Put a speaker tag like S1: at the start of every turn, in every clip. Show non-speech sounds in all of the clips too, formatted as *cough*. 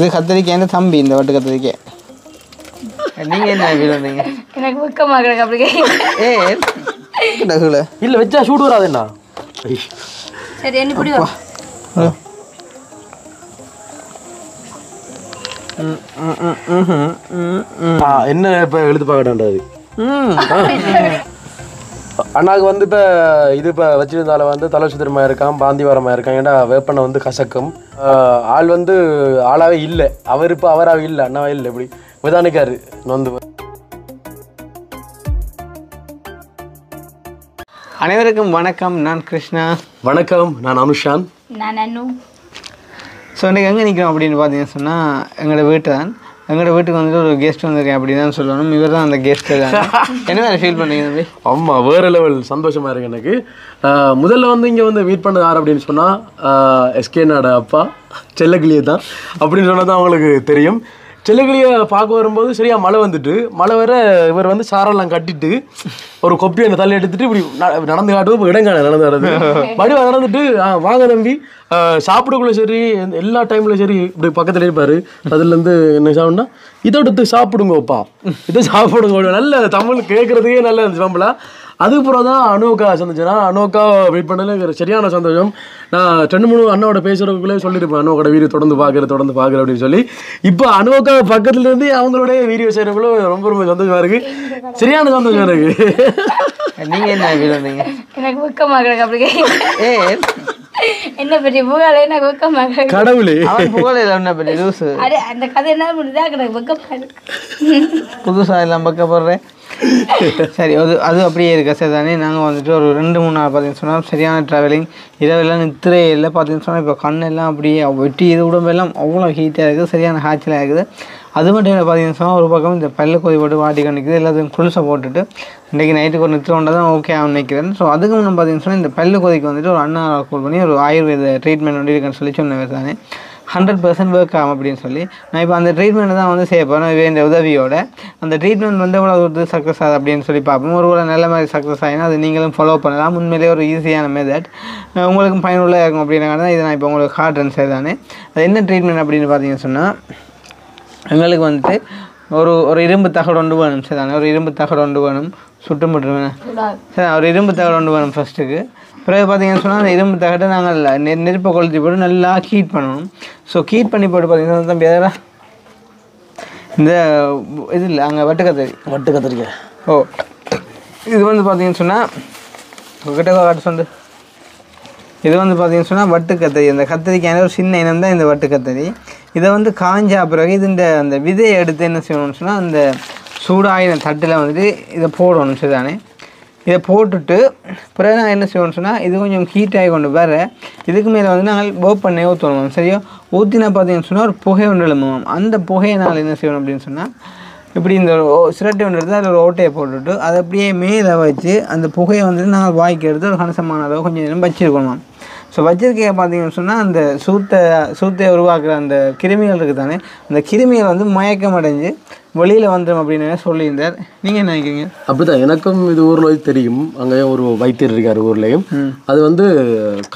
S1: இது கத்திரிக்காய் தம்பி இந்த வட்டு கத்திரிக்காய். நீங்கள் என்ன பண்ணீங்க
S2: எனக்கு வெக்கமா கிடக்கு அப்படி
S1: ஏ டகுல
S3: இல்ல வச்சா சூடு வராதுண்ணா
S2: சரி என்ன பிடி வா
S3: ஆ, என்ன இப்ப எழுத்து பார்க்கட்டான்டாது *laughs* அண்ணாக்கு வந்து இப்ப இது இப்ப வச்சிருந்தால வந்து தலை இருக்கான் பாந்தி வரமா இருக்கான். ஏன்னா வேப்பனை வந்து கசக்கும். ஆள் வந்து ஆளாவே இல்லை. அவர் இப்ப அவராவே இல்லை அண்ணாவே இல்லை. இப்படி விதானிக்காரு நொந்து.
S1: அனைவருக்கும் வணக்கம். நான் கிருஷ்ணா.
S3: வணக்கம். நான் அனுஷான்.
S2: நான் அண்ணு
S1: ஸோ இன்றைக்கி எங்கே நிற்கிறோம் அப்படின்னு பார்த்தீங்கன்னு சொன்னால் எங்களோட வீட்டு தான் எங்களோட வீட்டுக்கு வந்துட்டு ஒரு கெஸ்ட் வந்திருக்கேன் அப்படின்னு தான் சொல்லணும். இவர் தான் அந்த கெஸ்ட் தான். என்ன வேறு ஃபீல் பண்ணீங்க தம்பி?
S3: ஆமா வேற லெவல் சந்தோஷமா இருக்கு எனக்கு. முதல்ல வந்து இங்க வந்து மீட் பண்ணது யார் அப்படின்னு சொன்னா எஸ்கே நாட அப்பா செல்லக்கிளியை தான் அப்படின்னு சொன்னா தான் அவங்களுக்கு தெரியும். செல்லக்கிளியை பார்க்க வரும்போது சரியா மழை வந்துட்டு மழை வர இவர் வந்து சாரெல்லாம் கட்டிட்டு ஒரு கொப்பி அந்த தள்ளி எடுத்துட்டு இப்படி நடந்து காட்டுவோம் இப்போ இடங்கான நடந்து நடந்து வடிவா *laughs* நடந்துட்டு "ஆ, வாங்க தம்பி. ஆஹ் சாப்பிடக்குள்ள சரி எல்லா டைம்ல சரி இப்படி பக்கத்துல இருப்பாரு. அதுல இருந்து என்ன சாப்பிடா இதை எடுத்து சாப்பிடுங்கப்பா. இதை சாப்பிடுங்க. நல்ல தமிழ் கேட்கறதுக்கே நல்ல இருந்துச்சு அதுக்கப்புறம் தான் அனுக்கா சந்திச்சேன்னா அனுக்கா வெயிட் பண்ணல எனக்கு சரியான சந்தோஷம். நான் ரெண்டு மூணு அண்ணாவோட பேசுறதுக்குள்ளே சொல்லியிருப்பேன் அனுவோட வீடியோ தொடர்ந்து பார்க்குறேன் தொடர்ந்து பார்க்குறேன் அப்படின்னு சொல்லி. இப்போ அனுக்கா பக்கத்துல இருந்து அவங்களோட வீடியோ செய்யறதுக்குள்ள ரொம்ப ரொம்ப சந்தோஷமா இருக்கு. சரியான சந்தோஷம் இருக்கு
S1: நீங்கள் என்ன பண்ணீங்க?
S2: எனக்கு வெக்கமா கிடக்கு அப்படி
S1: ஏ.
S2: என்ன பெரிய புகால எனக்கு வெக்கமா
S3: கடவுளே.
S1: அவன் புகழில் என்ன பெரிய லூஸு
S2: அடே அந்த கதை என்ன வெக்கமா இருக்கு.
S1: புதுசாக எல்லாம் பக்கப்படுறேன் சரி அது அது அப்படியே இருக்க. சரி தானே நாங்கள் வந்துட்டு ஒரு ரெண்டு மூணு நாள் பார்த்தீங்கன்னு சொன்னால் சரியான ட்ராவலிங் இரவெல்லாம் நித்திரே இல்லை பார்த்தீங்கன்னு சொன்னால் இப்போ கண்ணெல்லாம் அப்படியே வெட்டி இது உடம்பெல்லாம் அவ்வளோ ஹீட்டாக இருக்குது. சரியான காய்ச்சலாக இருக்குது. அது மட்டும் இல்லை பார்த்தீங்கன்னு சொன்னால் ஒரு பக்கம் இந்த பல்லு கொதி போட்டு வாட்டி கணிக்குது. எல்லாத்தையும் குளிசை போட்டுட்டு இன்றைக்கி நைட்டுக்கு ஒரு நித்திர கொண்டா தான் ஓகே ஆகும் நினைக்கிறேன். ஸோ அதுக்கு முன்னே பார்த்தீங்கன்னு சொன்னால் இந்த பல்லு கொதிக்கு வந்துட்டு ஒரு அண்ணா கால் பண்ணி ஒரு ஆயுர்வேத ட்ரீட்மெண்ட் வந்து இருக்குன்னு சொல்லி சொன்னவர் தானே. ஹண்ட்ரட் பர்சன்ட் ஒர்க் ஆகும் அப்படின்னு சொல்லி. நான் இப்போ அந்த ட்ரீட்மெண்ட் தான் வந்து செய்ய போகிறேன் இந்த உதவியோட. அந்த ட்ரீட்மெண்ட் வந்து எவ்வளோ ஒரு சக்ஸஸ் ஆகுது அப்படின்னு சொல்லி பார்ப்போம். ஒரு வேளை நல்ல மாதிரி சக்ஸஸ் ஆகினா அது நீங்களும் ஃபாலோ பண்ணலாம். உண்மையிலேயே ஒரு ஈஸியான மெத்தட் உங்களுக்கும் பயனுள்ள இருக்கும் அப்படின்னால தான் இதை நான் இப்போ உங்களுக்கு காட்டுறேன் சரி தானே. அது என்ன ட்ரீட்மெண்ட் அப்படின்னு பார்த்தீங்கன்னு சொன்னால் எங்களுக்கு வந்துட்டு ஒரு ஒரு இரும்பு தகடு ஒன்று வேணும். சரி தானே ஒரு இரும்பு தகடு ஒன்று வேணும். சுட்டு முட்டுருவேன் சரி ஒரு இரும்பு தகடு ஒன்று வேணும் ஃபஸ்ட்டுக்கு பிறகு பார்த்தீங்கன்னு சொன்னால் அந்த இரும்பு தகட்டை நாங்கள் நெ நெருப்பை கொளுத்தி போட்டு நல்லா ஹீட் பண்ணணும். ஸோ ஹீட் பண்ணி போட்டு பார்த்தீங்கன்னா தம்பி எதரா இந்த இது இல்லை அங்கே வட்டுக்கத்தறி
S3: வட்டு கத்திரிக்காய்
S1: ஓ இது வந்து பார்த்தீங்கன்னு சொன்னால் காட்டு சொல்லு. இது வந்து பார்த்தீங்கன்னு சொன்னால் வட்டு கத்தரி. அந்த கத்திரிக்கான ஒரு சின்ன இனம் தான் இந்த வட்டு கத்தரி. இதை வந்து காஞ்சா பிறகு இதுன்ற அந்த விதையை எடுத்து என்ன செய்யணும்னு சொன்னால் அந்த சூடாயின தட்டில் வந்துட்டு இதை போடணும் சரிதானே? இதை போட்டுட்டு பிறகு நான் என்ன செய்வோம்னு சொன்னால் இது கொஞ்சம் ஹீட் ஆகி கொண்டு வர இதுக்கு மேலே வந்து நாங்கள் போப் பண்ணி ஊற்றணும் சரியா? ஊற்றினா பார்த்தீங்கன்னு சொன்னால் ஒரு புகை ஒன்று எழும்புவோம் அந்த புகையை நாங்கள் என்ன செய்யணும் அப்படின்னு சொன்னால் இப்படி இந்த சிரட்டை ஒன்று எடுத்து அதில் ஒரு ஓட்டையை போட்டுட்டு அதை அப்படியே மேலே வச்சு அந்த புகையை வந்துட்டு நாங்கள் வாய்க்கு எடுத்து ஒரு கணிசமான அளவு கொஞ்சம் நேரம் வச்சிருக்கணும் ஸோ வச்சிருக்க பார்த்தீங்கன்னு சொன்னால் அந்த சூத்தை சூத்தை உருவாக்குற அந்த கிருமிகள் இருக்குது தானே அந்த கிருமிகள் வந்து மயக்கம் அடைஞ்சு வெளியில் வந்துடும் அப்படின்னு சொல்லியிருந்தார். நீங்கள் என்ன நினைக்கிறீங்க?
S3: அப்படிதான் எனக்கும் இது ஊர்ல தெரியும். அங்கே ஒரு வைத்தியர் இருக்காரு ஊர்லயும். அது வந்து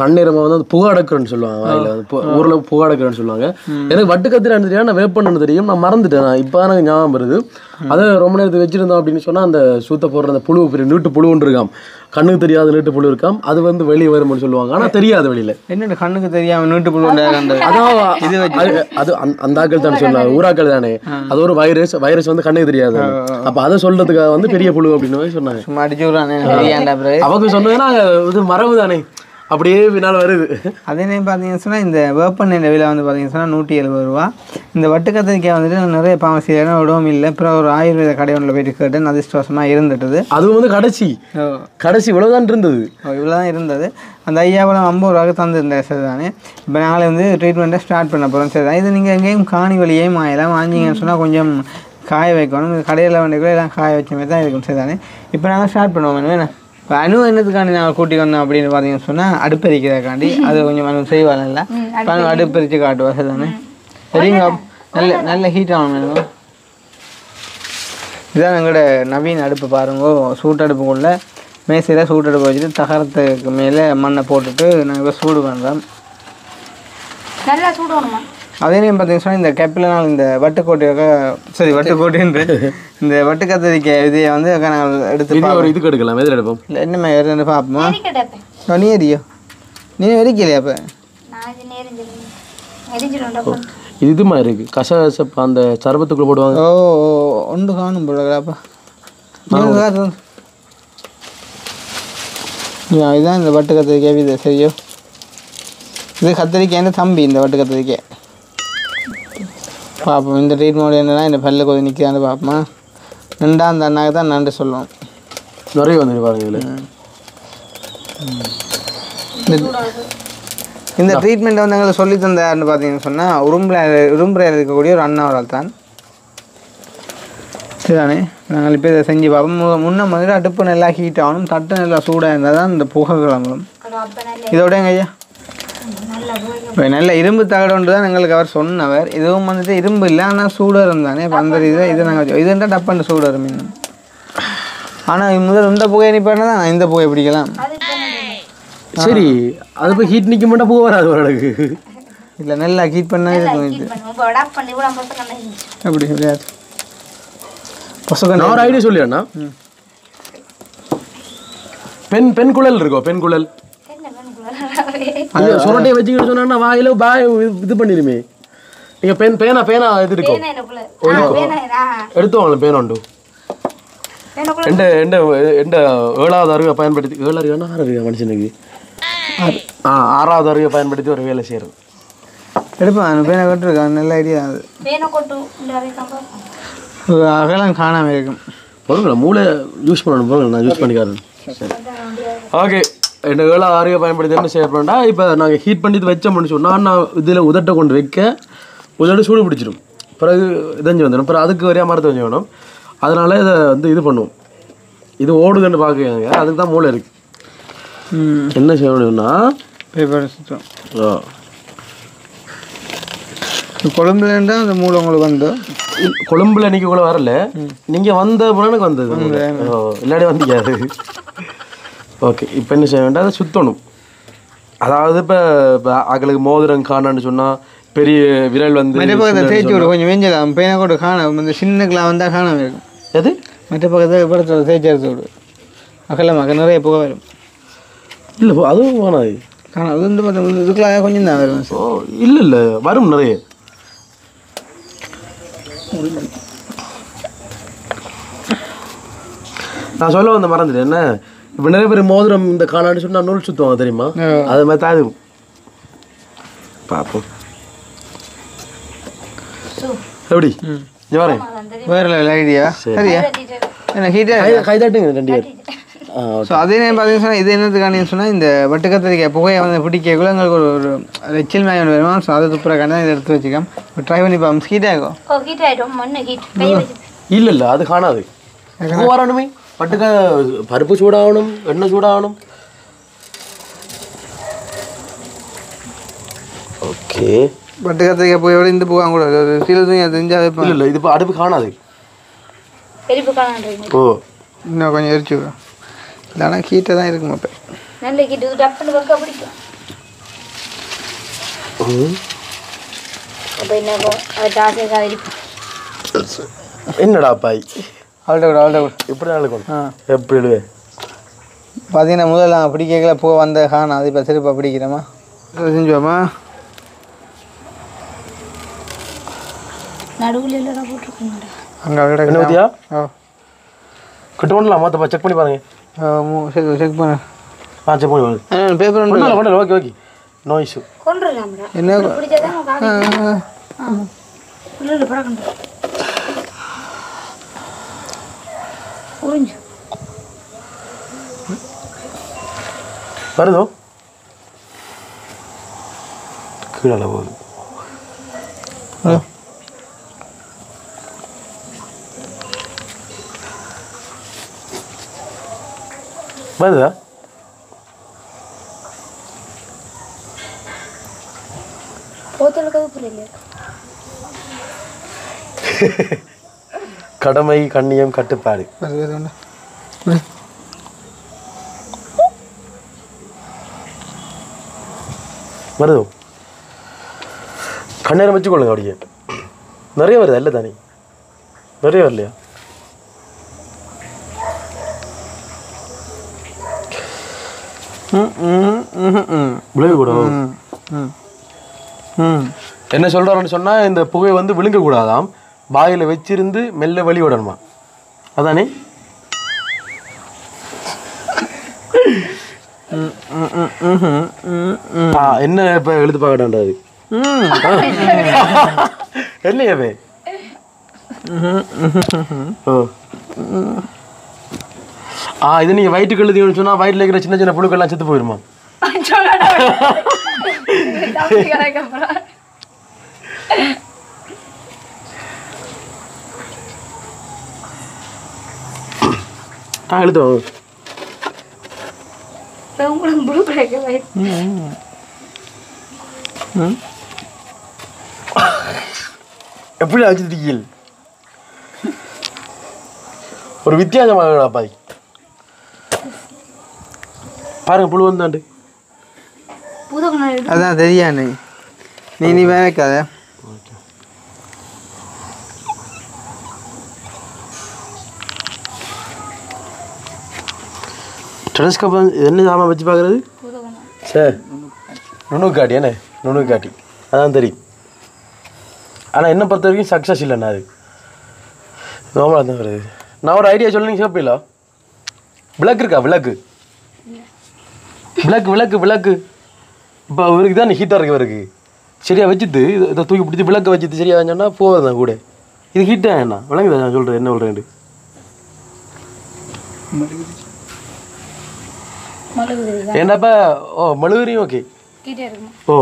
S3: கண்ணீரமா வந்து அந்த புகாடக்குறன்னு சொல்லுவாங்க வாயில. வந்து ஊர்ல புகாடக்குறன்னு சொல்லுவாங்க. எனக்கு வட்டு கத்திரி தெரியும் நான் வேப்பண்ணு தெரியும். நான் மறந்துட்டேன் நான் இப்போ எனக்கு ஞாபகம் வருது. அதை ரொம்ப நேரத்துக்கு வச்சிருந்தோம் அப்படின்னு சொன்னா அந்த சூத்த போடுற அந்த புழு பெரிய நீட்டு புழு ஒன்று இருக்காம். கண்ணுக்கு தெரியாத நீட்டு புழு இருக்காம். அது வந்து வெளியே வரும்னு சொல்லுவாங்க. ஆனா தெரியாது வெளியில.
S1: என்னோட கண்ணுக்கு தெரியாமல் நீட்டு புள்ளி
S3: அதான் இது அது- அந்த ஆக்கள் தானே சொன்னாங்க ஊராக்கள் தானே. அது ஒரு வைரஸ் வைரஸ் வந்து கண்ணுக்கு தெரியாது. அப்ப அதை சொல்றதுக்காக வந்து பெரிய புழு அப்படின்னு மாதிரி சொன்னாங்க.
S1: சும்மா அடிச்சு விட்றானே
S3: அவங்க சொன்னதுன்னா இது மரபு தானே. அப்படியே பின்னால் வருது.
S1: அதே நேரம் பார்த்தீங்கன்னு சொன்னால் இந்த வேப்பெண்ணெய் விலை வந்து பார்த்தீங்கன்னு சொன்னால் நூற்றி எழுபது ரூபா. இந்த வட்டு கத்திரிக்காய் வந்துட்டு நான் நிறைய பாமசியில் விடவும் இல்லை. அப்புறம் ஒரு ஆயுர்வேத கடை ஒன்றில் போயிட்டு கேட்டேன். அதிர்ஷ்டவசமாக இருந்துட்டுது.
S3: அதுவும் வந்து கடைசி. கடைசி இவ்வளவுதான் இருந்தது.
S1: இவ்வளோ தான் இருந்தது. அந்த ஐயாவெல்லாம் ஐம்பது ரூபாய்க்கு தந்துருந்தேன். சரி தானே. இப்போ நாளை வந்து ட்ரீட்மெண்ட்டை ஸ்டார்ட் பண்ண போகிறோம் சரி இது நீங்கள் எங்கேயும் காணி வழியேயும் ஆயலாம் வாங்கிங்கன்னு சொன்னால் கொஞ்சம் காய வைக்கணும். கடையில் வேண்டிய கூட எல்லாம் காய வச்ச மாதிரி தான் இருக்கும். சரி தானே இப்போ நாங்கள் ஸ்டார்ட் பண்ணுவோம் வேணும்? இப்போ அணு என்னத்துக்காண்டி நாங்கள் கூட்டி வந்தோம் அப்படின்னு பார்த்தீங்கன்னு சொன்னால் அடுப்பெரிக்கிறதுக்காண்டி. அது கொஞ்சம் அணு செய்வாங்கல்ல இப்போ அணு அடுப்பெரிச்சு காட்டுவா சரி தானே சரிங்க நல்ல நல்ல ஹீட் ஆகணும் வேணும்? இதான் எங்களோட நவீன அடுப்பு பாருங்க. சூட்டு அடுப்புக்குள்ள மேசையில் சூட்டு அடுப்பு வச்சுட்டு தகரத்துக்கு மேலே மண்ணை போட்டுட்டு நாங்கள் சூடு பண்ணுறோம்
S2: நல்லா சூடணுமா?
S1: அதே நேரம் பார்த்தீங்கன்னா இந்த கப்பில் நான் இந்த வட்டுக்கோட்டையாக சரி வட்டுக்கோட்டைன்ற *laughs* இந்த வட்டுக்கத்திரிக்கை இதையை வந்து நாங்கள் எடுத்து
S3: இது ஒரு இதுக்கு எடுக்கலாம் எதில் எடுப்போம்?
S1: இல்லை என்ன எடுத்து பார்ப்போமா? நீ எரியோ. நீ வெடிக்கலையா அப்போ?
S2: நான் இது
S3: மாதிரி இருக்கு? கசகசப்பு அந்த சர்பத்துக்குள்ள போடுவாங்க.
S1: ஓ ஓ, ஒன்று காணும் போலப்பா இதுதான் இந்த வட்டு கத்திரிக்காய் இது சரியோ. இது கத்திரிக்காய்? தம்பி இந்த வட்டு கத்திரிக்காய் பார்ப்போம் இந்த ட்ரீட்மெண்ட் என்னன்னா இந்த பல்ல கொதி நிற்கிறான்னு பார்ப்போமா ரெண்டா அந்த அண்ணாக்கு தான் நன்றி சொல்லுவோம்.
S3: நிறைய வந்துட்டு பாருங்க இதில்.
S1: இந்த ட்ரீட்மெண்ட்டை வந்து எங்களுக்கு சொல்லி தந்தாருன்னு பார்த்தீங்கன்னு சொன்னால் உரும்புல உரும்புறையில் இருக்கக்கூடிய ஒரு அண்ணாவரால் தான். சரிதானே? நாங்கள் இப்போ இதை செஞ்சு பார்ப்போம் மு- முன்ன முதல்ல அடுப்பு நல்லா ஹீட் ஆகணும் தட்டு நல்லா சூடாக இருந்தால் தான் இந்த புகை கிளம்பும்
S2: அப்போ நல்ல
S1: இதோட எங்க ஐயா. இப்போ நல்ல இரும்பு தகடு தான் எங்களுக்கு அவர் சொன்னவர். இதுவும் வந்துட்டு இரும்பு இல்லை ஆனால் சூடாக இருந்தானே இப்போ அந்த இதை இதை நாங்கள் இதுன்றா டப்பாண்டு சூடாக இருக்கும் இன்னும் ஆனால் முதல் இந்த புகையை நிப்பாட்டினா தான் இந்த புகையை பிடிக்கலாம்.
S3: சரி அது போய் ஹீட் நிற்க மாட்டா போக வராது உனக்கு
S1: இல்லை நல்லா ஹீட் பண்ணால் இருக்கும் இது அப்படி கிடையாது பொசுக்கன்
S3: நான் ஒரு ஐடியா சொல்லியாண்ணா பெண் பெண் குழல் இருக்கோ பெண் குழல்?
S2: என்ன
S3: ஐயோ சுரட்டையை வச்சுக்கிட்டு சொன்னா வாயில பாய் இது பண்ணிருமே நீங்க பென் பேனா பேனா இது இருக்கும்
S2: ஆ பேனா
S3: உண்டு. ஆறு அறிவா மனுஷனுக்கு? ஆ ஆறாவது அறிவை பயன்படுத்தி ஒரு வேலை செய்யறது.
S1: எடுப்பேன் பேனை கட்டுருக்கான் நல்ல ஐடியா அது.
S2: பேனை கொட்டு இந்த வரைக்கும் பார்ப்போம்
S1: ஒரு அகலம் காணாமல் இருக்கும்.
S3: பொருங்களா மூளை யூஸ் பண்ணணும் போங்க நான் யூஸ் பண்ணிக்காரன் சரி. ஓகே இந்த ஏழாவது அறிவை பயன்படுத்தி என்ன செய்ய போறோம்னா இப்போ நாங்கள் ஹீட் பண்ணி வச்சோம்னு சொன்னால் நான் இதில் உதட்டை கொண்டு வைக்க உதட்டு சூடு பிடிச்சிடும் பிறகு இதஞ்சு வந்துடும் பிறகு அதுக்கு வரையா மரத்தை வச்சு வேணும் அதனால இதை வந்து இது பண்ணுவோம். இது ஓடுதுன்னு பார்க்குறாங்க. அதுக்கு தான் மூளை இருக்கு.
S1: ம்.
S3: என்ன செய்யணும்னா
S1: பேப்பர் சுத்தம்.
S3: ஆ,
S1: கொழும்புலேருந்தா அந்த மூளை உங்களுக்கு வந்து
S3: கொழும்புல இன்னைக்கு கூட வரல. நீங்க வந்த புலனுக்கு வந்தது ஓ, இல்லாடி வந்தீங்க ஓகே இப்போ என்ன செய்ய வேண்டாம்? அதை சுத்தணும். அதாவது இப்போ இப்போ அகளுக்கு மோதிரம் காணான்னு சொன்னா பெரிய விரல் வந்து
S1: மற்ற பக்கத்தில் தேய்ச்சி விடு கொஞ்சம் வெஞ்சலாம் பேனை கூட காணும். இந்த சின்னக்கெலாம் வந்தால் காணாமல் இருக்கும்
S3: எது?
S1: மற்ற பக்கத்தில் படத்தில் தேய்ச்சி எடுத்து விடு. அகலமாக நிறைய புகை வரும்.
S3: இல்லை அதுவும் வேணாது
S1: காணும். அது வந்து பார்த்தா இதுக்கெல்லாம் கொஞ்சம் தான் வரும்.
S3: ஓ இல்லை இல்லை வரும் நிறைய. நான் சொல்ல வந்த மறந்துட்டேன். என்ன? இப்போ நிறைய பேர் மோதிரம் இந்த காணான்னு சொன்னா நூல் சுத்துவாங்க தெரியுமா. அது மாதிரி தான் பார்ப்போம் எப்படி? வரேன்
S1: வேறு லெவல் ஐடியா சரியா? என்ன
S3: ரெண்டு பேர்.
S1: ஸோ அதே நேரம் பார்த்தீங்கன்னா சொன்னா, இது என்னத்துக்கானு சொன்னால் இந்த வட்டுக்கத்திரிக்காய் புகையை வந்து பிடிக்கக்குள்ள எங்களுக்கு ஒரு ஒரு மாதிரி ஒன்று வருமா ஸோ அதை இதை எடுத்து வச்சுக்கலாம். இப்போ ட்ரை பண்ணி பார்ப்போம் ஹீட் ஆகும்
S3: இல்ல இல்ல அது காணாது. வரணுமே பட்டுக்க பருப்பு சூடாகணும் எண்ணெய் சூடாகணும் ஓகே
S1: வட்டுக்கத்திரிக்காய் புகையோட இந்த புகை கூட சில வைப்பேன்
S3: இல்ல இல்ல இது இப்ப அடுப்பு காணாது ஓ
S1: இன்னும் கொஞ்சம் எரிச்சு இல்லைனா ஹீட்டாக தான் இருக்கும் அப்போ
S2: நல்ல இது டப்புன்னு வைக்க பிடிக்கும். அப்போ என்ன
S3: என்னடா பாய்
S1: அவள்கிட்ட கூட அவள்கிட்ட கூட
S3: இப்படி தான் இருக்கும்
S1: ஆ.
S3: எப்படி
S1: பார்த்தீங்கன்னா முதல்ல நான் பிடிக்கல புகை வந்த காணும் அது இப்போ திருப்ப பிடிக்கிறோமா செஞ்சுவோமா
S2: நடுவில் இல்லைடா போட்டிருக்கீங்கடா
S1: அங்கே
S3: என்ன பத்தியா
S1: ஓ
S3: கிட்ட ஒன்றலாம் செக் பண்ணி பாருங்க.
S1: செக் செக் பண்ணு.
S3: ஆ செக் பண்ணி பாருங்க.
S1: பேப்பர் ஒன்று
S3: ஓகே ஓகே. நோ இஷ்யூ
S2: கொண்டுடலாம்டா
S1: என்ன
S2: பிடிச்சதான் இல்லை இல்லை பறக்கண்டு புரிஞ்சு
S3: வருதோ கீழே போகுது
S1: ஆ.
S3: வருதா
S2: போத்தலுக்கு புரியல
S3: கடமை கண்ணியம் கட்டுப்பாடு.
S1: வருது
S3: கண்ணேரம் வச்சுக்கொள்ளுங்க அப்படியே. நிறைய வருதா இல்லை தானே. நிறைய வரலையா?
S1: ம் ம் ம் ம்
S3: விழுங்க கூட
S1: ம் ம்.
S3: என்ன சொல்றாருன்னு சொன்னா இந்த புகை வந்து விழுங்க கூடாதாம் வாயில் வச்சிருந்து மெல்ல வழி விடணுமா அதானே? என்ன இப்ப எழுத்து பார்க்கட்டான்டாது இல்லையே வே ஓ. ஆ இது நீங்க வயிற்றுக்கு எழுதின்னு சொன்னா வயிற்றுல இருக்கிற சின்ன சின்ன புழுக்கெல்லாம் செத்து போயிருமா? *laughs* ஆ எழுத்து வாங்க.
S2: உங்களுக்கு வயிறு
S3: எப்படி வச்சுருக்கீங்க ஒரு வித்தியாசமாக பாய். பாருங்க புழு வந்தாண்டு.
S1: அதான் தெரியாண்ணே நீ நீ வேலைக்காத.
S3: டெலஸ்கோப் என்ன சாமான் வச்சு பார்க்குறது சார் நுணுக்கு காட்டி என்ன நுணுக்கு காட்டி அதான் தெரியும் ஆனால் என்ன பொறுத்த வரைக்கும் சக்ஸஸ் இல்லைண்ணா அது நார்மலாக தான் வருது நான் ஒரு ஐடியா சொல்லுங்க கேட்பீங்களா விளக்கு இருக்கா விளக்கு விளக்கு விளக்கு விளக்கு இப்போ இவருக்கு தான் ஹீட்டாக இருக்கு இவருக்கு சரியா வச்சுட்டு இதை தூக்கி பிடிச்சி விளக்க வச்சுட்டு சரியா வச்சோன்னா போதும் கூட இது ஹீட்டாக என்ன விளங்குதா நான் சொல்கிறேன் என்ன சொல்கிறேன் ஏன்னாப்பா ஓ மெழுகுறியும் ஓகே ஓ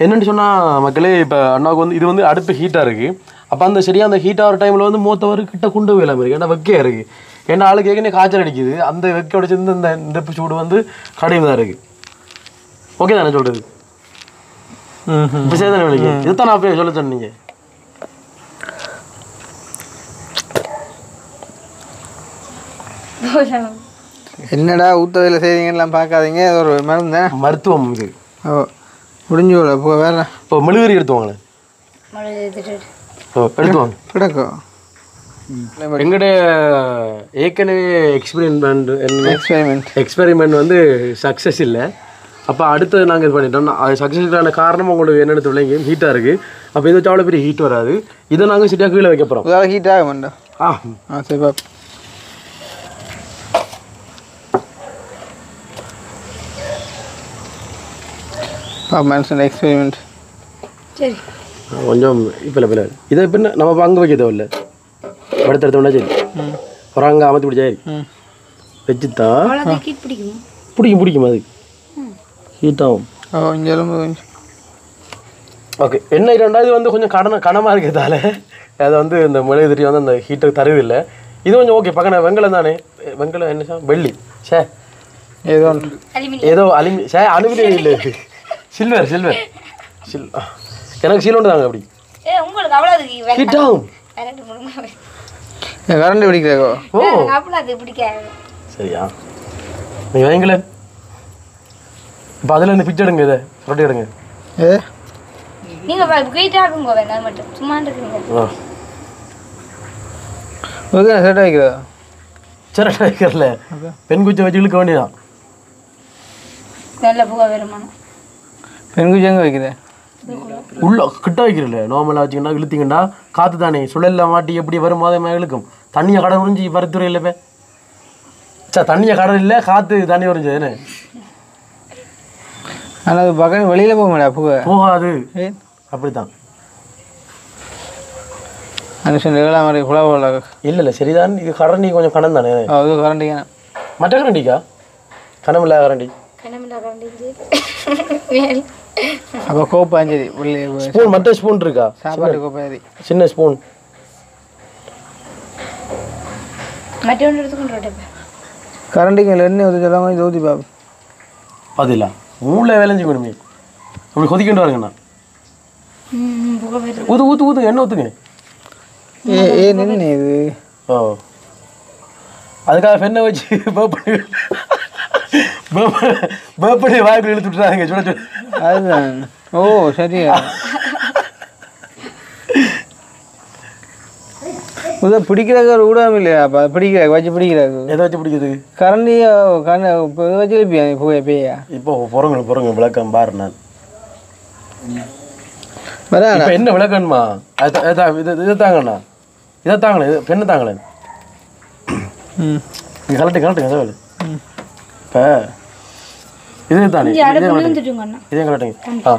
S3: என்னன்னு சொன்னால் மக்களே இப்போ அண்ணாவுக்கு வந்து இது வந்து அடுப்பு ஹீட்டாக இருக்குது அப்போ அந்த சரியாக அந்த ஹீட் ஆகிற டைமில் வந்து மூத்தவர் கிட்ட குண்டு வேலாம இருக்குது ஏன்னா வெக்கையாக இருக்குது ஏன்னா ஆளுக்கு ஏற்கனவே காய்ச்சல் அடிக்குது. அந்த வெக்கையோட சேர்ந்து இந்த நெருப்பு சூடு வந்து கடையும் தான் இருக்குது ஓகே தானே சொல்கிறது
S1: ம்
S3: இப்போ சரி தானே விளைக்கு இதுதான் நான் அப்படியே சொல்ல சொன்னீங்க.
S1: என்னடா ஊத்தவையில் செய்றீங்கலாம் பார்க்காதீங்க. அது ஒரு மருந்து
S3: மருத்துவம் இது.
S1: ஓ முடிஞ்சு போல. இப்போ வேற
S3: இப்போ மெழுகுறி எடுத்து வாங்களேன்.
S2: மழுகு எடுத்துட்டு.
S3: ஓ எடுத்து வாங்க.
S1: கிடக்கும்
S3: எங்களுடைய ஏற்கனவே எக்ஸ்பெரிமெண்ட்
S1: எக்ஸ்பெரிமெண்ட்
S3: எக்ஸ்பெரிமெண்ட் வந்து சக்ஸஸ் இல்லை. அப்போ அடுத்தது நாங்கள் இது பண்ணிட்டோம். அது சக்ஸஸ்க்கான காரணம் உங்களுக்கு என்னென்னு சொல்லுங்க ஹீட்டாக இருக்குது அப்போ இதை வச்சு அவ்வளோ பெரிய ஹீட் வராது. இதை நாங்கள் சரியாக கீழே வைக்க போகிறோம்
S1: ஹீட் ஆக மாட்டோம்.
S3: ஆ.
S1: ஆ சரி பாப் மனுஷன் எக்ஸ்பெரிமெண்ட்
S2: சரி.
S3: கொஞ்சம் இப்போ இல்லை இதை இப்போ என்ன நம்ம இப்போ அங்கே வைக்க தேவையில்ல. அடுத்த எடுத்தோம்னா சரி. ஒரு அங்கே அமர்த்தி பிடிச்சா சரி.
S2: கீட் பிடிக்குமா?
S3: பிடிக்கும் பிடிக்கும் அது. ஹீட் ஆகும்.
S1: ஓ இங்கே எலும்பு கொஞ்சம்.
S3: ஓகே என்ன ரெண்டாவது வந்து கொஞ்சம் கடன கனமாக இருக்கிறதால. அதை வந்து இந்த மிளகு திரி வந்து அந்த ஹீட்டை தருது இல்லை இது கொஞ்சம் ஓகே பக்கன வெங்கலம் தானே? வெங்கலம் என்ன சார் வெள்ளி. சே
S1: ஏதோ
S3: ஏதோ அலுமி சே அலுமினியம் இல்லை சில்வர் சில்வர் சில். எனக்கு சீல் ஒன்று தாங்க அப்படி.
S2: ஏ உங்களுக்கு அவ்வளோ அதுக்கு
S3: ஹீட் ஆகும்
S1: கரண்ட் பிடிக்கிறக்கோ
S3: ஓ.
S2: அவ்வளோ அது பிடிக்காது.
S3: சரியா? நீங்கள் வைங்களேன் இப்போ அதில் இந்த பிச்சை எடுங்க இதை. ரொட்டி எடுங்க.
S1: ஏ?
S2: நீங்கள் இருக்குங்க மட்டும். சும்மா
S1: ஓகே செட் வைக்கிறதா
S3: சரி வைக்கிறல. பெண் குச்சை வச்சு இழுக்க வேண்டியதான்
S2: நல்ல புகை வருமானம்
S1: பெண் குச்சி எங்கே வைக்கிறேன்
S3: உள்ள கிட்ட வைக்கிறல நார்மலாக வச்சிங்கன்னா இழுத்தீங்கன்னா காற்று தானே. சுழல்ல மாட்டி எப்படி வரும் அதே மாதிரி இழுக்கும். தண்ணியை கடை உறிஞ்சி பருத்துறை இல்லைப்பே சா தண்ணியை கடல் இல்லை காற்று தண்ணி உறிஞ்சது
S1: ஆனால் அது பக்கம் வெளியில் போக மாட்டா புகை.
S3: போகாது.
S1: ஏ
S3: அப்படித்தான்.
S1: மனுஷன் ஏழா மாதிரி குழா போல
S3: இல்லை இல்லை சரிதான். இது கரண்டி கொஞ்சம் கணம் தானே.
S1: அது கரண்டிங்க
S3: மற்ற கரண்டிக்கா? கணம் இல்லாத கரண்டி
S2: கண்ணமில்லா கரண்டி
S1: அப்போ கோப்பாஞ்சேரி உள்ளே போய்
S3: ஸ்பூன் மற்ற ஸ்பூன் இருக்கா?
S1: சாப்பாட்டு கோப்பாஞ்சேரி.
S3: சின்ன ஸ்பூன்.
S2: மற்றொன்று எடுத்துக்கொண்டு வரட்டேன்
S1: கரண்டிங்க எண்ணெய் ஊற்றி சொல்லுவாங்க இது ஊற்றி பாப்பு
S3: அதில்ல மூளை வேலைஞ்சு கொடுமே அப்படி கொதிக்கிட்டு வருங்கண்ணா
S2: ம் புகை வருது
S3: ஊத்து ஊத்து ஊத்துங்க எண்ணெய் ஊத்துங்க.
S1: ஏ ஏ நின்று இது.
S3: ஓ அதுக்காக பெண்ணை வச்சு பேப்படே வாய்க்குள்ள இழுத்து விட்டுறாங்க சுட
S1: அதுதான். ஓ சரியா. இதான் பிடிக்கிறாங்க ஒரு ஊடகம் இல்லையா? அப்போ பிடிக்கிறாங்க வச்சு பிடிக்கிறாங்க
S3: எதை வச்சு பிடிக்கிறது
S1: கரண்டியா கண்ண இப்போ இதை வச்சு இருப்பியா போய் எப்பயா
S3: இப்போ போகிறவங்க போகிறவங்க விளக்கம் பாரு நான். இப்போ என்ன விளக்கணுமா இது இதை தாங்கண்ணா. இதை தாங்களே பெண்ணை தாங்களேன்
S1: ம்.
S3: கலட்டு கலட்டுங்க சார் இப்போ இதே தானே இதே கலட்டுங்க ஆ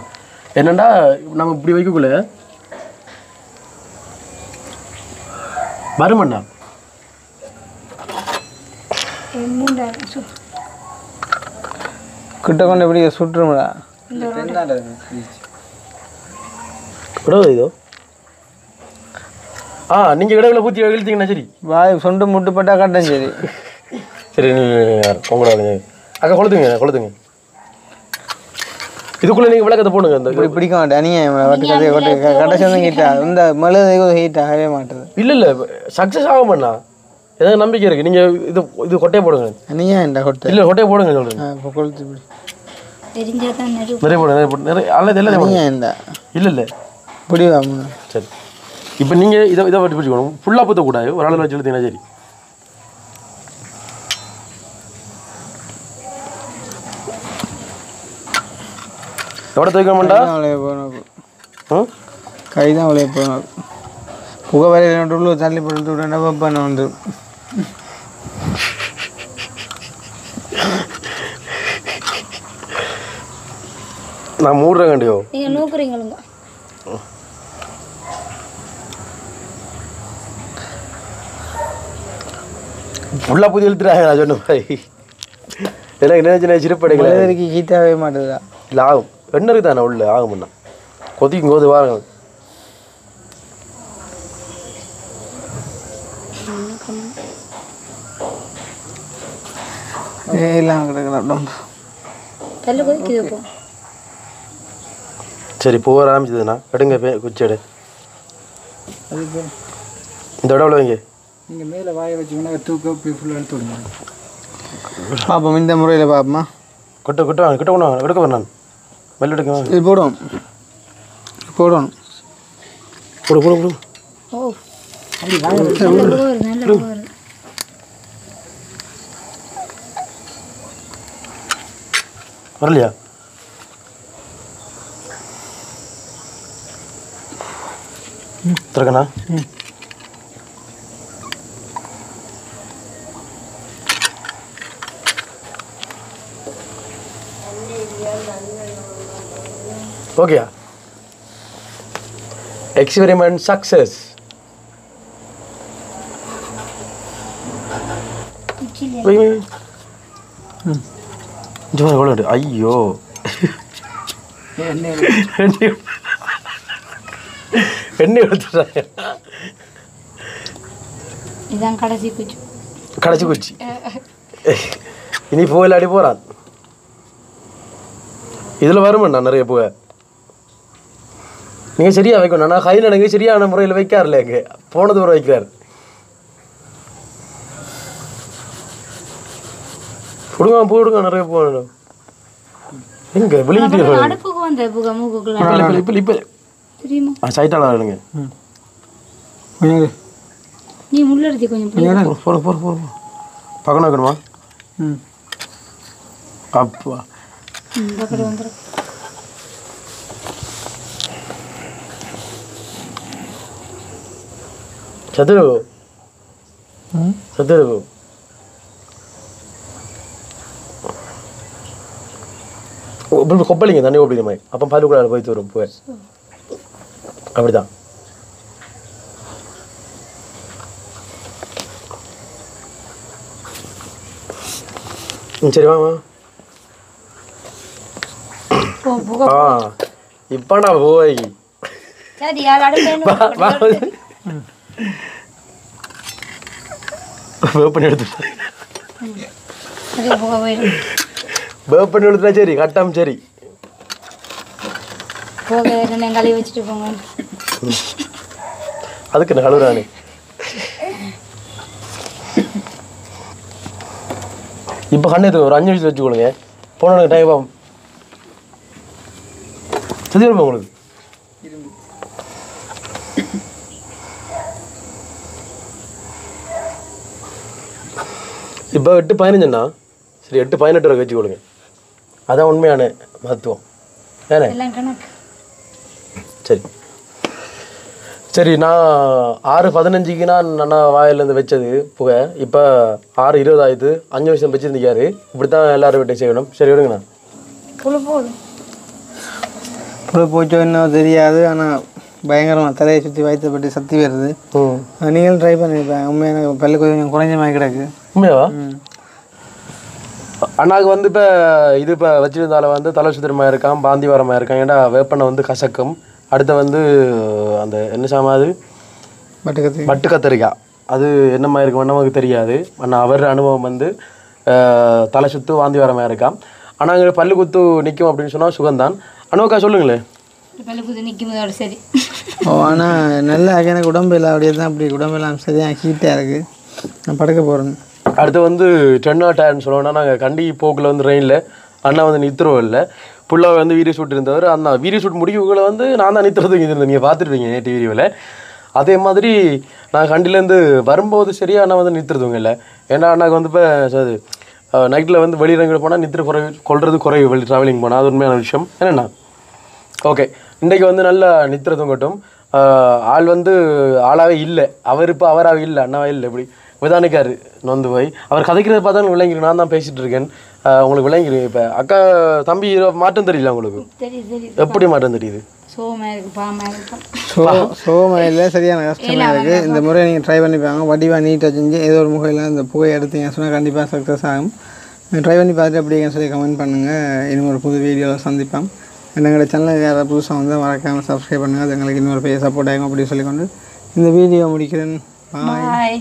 S3: என்னண்டா நம்ம இப்படி வைக்கக்குள்ள வருமண்ணா
S1: கிட்ட கொண்டு எப்படி சுட்டுருமாடா
S3: விடவு இதோ ஆ நீங்கள் இடவுல பூச்சி இழுத்தீங்கன்னா சரி
S1: வாய் சொண்டு முட்டுப்பட்டா கட்டம் சரி
S3: சரி உங்களோட அக்கா கொளுத்துங்க கொளுத்துங்க இதுக்குள்ள நீங்க விளக்கத்தை போடுங்க இந்த
S1: இப்படி பிடிக்க மாட்டேன். நீ கொட்டு கடைசி வந்து ஹீட்டா இந்த மழுதை ஹீட் ஆகவே மாட்டுது.
S3: இல்ல இல்ல. சக்சஸ் ஆக மாட்டா ஏதாவது நம்பிக்கை இருக்கு. நீங்க இது இது கொட்டையை போடுங்க.
S1: நீ ஏன் இந்த கொட்டை?
S3: இல்ல கொட்டையை போடுங்க சொல்றேன்.
S1: இப்போ கொளுத்து இப்படி.
S3: நிறைய போடுங்க நிறைய போடு நிறைய அல்லது
S1: ஏன் இந்த
S3: இல்ல இல்ல.
S1: இப்படி
S3: சரி. இப்போ நீங்க இதை இதை பற்றி பிடிச்சிக்கணும் ஃபுல்லாக ஊற்றக்கூடாது ஒரு அளவில் வச்சு இழுத்தீங்கன்னா சரி. எவ்வளோ மாட்டா?
S1: அவ்வளோ போகணும்
S3: ம்
S1: கை தான் அவ்வளோ போகணும் புகை வரையில் உள்ள தள்ளி போட்டு விட்டா பண்ண வந்து?
S3: நான் மூடுறேன் கண்டியோ.
S2: நீங்க நூக்குறீங்களுங்க
S3: ஃபுல்லாக புதி இழுத்துறாங்க நான் சொன்ன மாதிரி எனக்கு நினைச்சு சிரிப்படைக்கல
S1: மழுதைக்கு ஹீட்டாகவே மாட்டுதா
S3: இல்லை ஆகும் எண்ணருக்கு தானே உள்ள ஆகும்ண்ணா கொதிக்கும் போது
S2: இப்போ.
S3: சரி போக ஆரம்பிச்சதுண்ணா. எடுங்க பே குச்செடு இந்த இடவுல வைங்க
S1: நீங்கள் மேலே வாயை வச்சுக்கோன்னா தூக்க போய் ஃபுல்லாக எடுத்து விடுங்க. பார்ப்போம் இந்த முறையில் பார்ப்போமா
S3: கிட்ட கிட்ட வாங்க கிட்ட கொண்டு வாங்க. எடுக்க வேணாம் மெல்ல எடுக்க
S1: இது போடுவோம் போடணும்.
S3: போடு போடு போடு. வரலையா? திறக்கண்ணா? ஓகேயா எக்ஸ்பெரிமெண்ட் சக்சஸ் வை வை ஜோர் எவ்வளோ ஐயோ எண்ணெய் எடுத்துட்டாங்க
S2: இதான் கடைசி குச்சி.
S3: கடைச்சி குச்சி. *laughs* இனி புகையில் அடி போகிறான் இதில் வருமண்ணா நிறைய புகை? நீங்கள் சரியாக வைக்கணும். ஆனால் கை நடங்க சரியான முறையில் வைக்காருல்ல எங்க போன தூரம் வைக்கிறார். விடுங்க போடுங்க நிறைய போகணும். எங்க? வெளியிட்டு
S2: அடுப்புக்கு வந்த புகை மூக்குக்குள்ள
S3: இப்போ இப்போ இப்போ
S2: தெரியுமா?
S3: ஆ சைட்டால் வருங்க
S1: கொஞ்சம்
S2: நீ முள்ளெடுத்தி கொஞ்சம் புளி.
S3: போகிற போகிற போகிற பக்கம் வைக்கணுமா?
S1: ம்.
S3: அப்பா.
S2: ம், பக்கத்துல வந்துடும்
S3: சதுரு சதுரு கொப்பளிங்க தண்ணி கொப்பளிங்க மாதிரி. அப்போ பல்லுக்குள்ள போயிட்டு வரும் போய் அப்படிதான். சரி வாங்க ஆ இப்போ நான் போய்.
S2: சரி
S3: வேப்பண்ணி
S2: எடுத்து
S3: வேப்பண்ணி எடுத்துட்டா சரி கட்டாம சரி.
S2: கழுவி வச்சுட்டு போங்க
S3: அதுக்கு நான் கழுவுறானே இப்போ கண்ணு எடுத்து ஒரு அஞ்சு நிமிஷம் வச்சுக்கொள்ளுங்க. போன டைம் ஆகும். சரி உங்களுக்கு? இப்போ எட்டு பதினஞ்சுண்ணா சரி எட்டு பதினெட்டு வரை வச்சு கொடுங்க. அதான் உண்மையான மருத்துவம். ஏனே?
S2: எல்லாம் கணக்கு.
S3: சரி. சரி நான் ஆறு பதினஞ்சுக்கு நான் வாயிலேருந்து வச்சது புகை. இப்போ ஆறு இருபது ஆயிடுது. அஞ்சு வருஷம் வச்சுருந்திக்காரு இப்படி தான் எல்லாரும் வீட்டையும் செய்யணும். சரி விடுங்கண்ணா
S2: புழு
S1: போச்சோ இன்னும் தெரியாது. ஆனால் பயங்கரமாக தலையை சுற்றி வயிற்றை பற்றி சக்தி வருது.
S3: ம்.
S1: நீங்களும் ட்ரை பண்ணியிருப்பேன் உண்மையாக பல்லு கொஞ்சம் குறைஞ்ச மாதிரி கிடக்கு.
S3: உண்மையாவா? அண்ணாக்கு வந்து இப்போ இது இப்போ வச்சிருந்தால வந்து தலை சுத்திரமாக இருக்கான் பாந்தி வரமாக இருக்கான். ஏன்னா வேப்பனை வந்து கசக்கும். அடுத்து வந்து அந்த என்ன சாமா அது?
S1: பட்டு கத்தி
S3: கத்தரிக்காய் அது என்ன மாதிரி இருக்கும் நமக்கு தெரியாது. ஆனால் அவர் அனுபவம் வந்து தலை சுத்து வாந்தி வரமாக இருக்கான். ஆனால் அங்கே பல்லு குத்து நிற்கும் அப்படின்னு சொன்னால் சுகந்தான் அனுவக்கா சொல்லுங்களேன்
S2: பல்லு குதி நிற்கும் சரி.
S1: ஓ ஆனால் நல்லா எனக்கு உடம்பு இல்லை. அப்படியே தான் அப்படி உடம்பு எல்லாம் சரியாக ஹீட்டாக இருக்குது நான் படுக்க போகிறேன்
S3: அடுத்து வந்து டென்னா டயர்னு சொல்லணும்னா நாங்கள் கண்டி போக்கில் வந்து ரெயினில் அண்ணா வந்து நித்திரவும் இல்லை. புள்ளாவை வந்து வீடியோ ஷூட் இருந்தவர் அண்ணா வீடியோ ஷூட் முடிவுகளை வந்து நான் தான் நித்திரத்துக்கு இருந்தேன். நீங்கள் பார்த்துருப்பீங்க நேற்று வீடியோவில் அதே மாதிரி நான் கண்டிலேருந்து வரும்போது சரியா அண்ணா வந்து நிறுத்துறதுங்க இல்லை. ஏன்னா அண்ணாக்கு வந்து இப்போ நைட்டில் வந்து வெளியிடங்கள் போனால் நித்திர குறைவு கொள்வது குறைவு வெளி ட்ராவலிங் போனால் அது உண்மையான விஷயம். என்னண்ணா? ஓகே இன்றைக்கு வந்து நல்லா நித்திர தூங்கட்டும் ஆள் வந்து ஆளாகவே இல்லை. அவர் இப்போ அவராகவே இல்லை அண்ணாவே இல்லை. இப்படி விதானிக்காரு நொந்து போய். அவர் கதைக்கிறத பார்த்தா விளங்கிருக்கு நான் தான் பேசிட்டு இருக்கேன். உங்களுக்கு விளங்கிருக்கு இப்போ அக்கா தம்பி மாற்றம் தெரியல உங்களுக்கு? எப்படி மாற்றம் தெரியுது?
S2: சோகமாக இருக்கு பாவமாக இருக்கும்
S1: சோ சோகமாக இல்லை சரியான கஷ்டமாக இருக்குது இந்த முறை நீங்கள் ட்ரை பண்ணி பாருங்க. வடிவாக நீட்டாக செஞ்சு ஏதோ ஒரு முகையில் இந்த புகை எடுத்தீங்க சொன்னால் கண்டிப்பாக சக்ஸஸ் ஆகும். ட்ரை பண்ணி பார்த்துட்டு அப்படிங்கன்னு சொல்லி கமெண்ட் பண்ணுங்கள் இன்னும் ஒரு புது வீடியோவில் சந்திப்போம். எங்களோட சேனலுக்கு யாராவது புதுசாக வந்து மறக்காமல் சப்ஸ்கிரைப் பண்ணுங்கள் அது எங்களுக்கு இன்னொரு பெரிய சப்போர்ட் ஆகும் அப்படின்னு சொல்லிக்கொண்டு இந்த வீடியோ முடிக்கிறேன்.
S2: பாய்